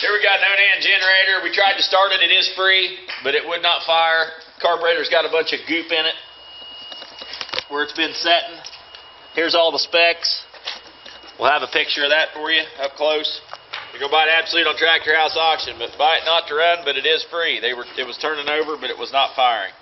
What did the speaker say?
Here we got an Onan generator. We tried to start it. It is free, but it would not fire. Carburetor's got a bunch of goop in it where it's been setting. Here's all the specs. We'll have a picture of that for you up close. You go buy it absolute on Tractor House auction, but buy it not to run, but it is free. They were it was turning over, but it was not firing.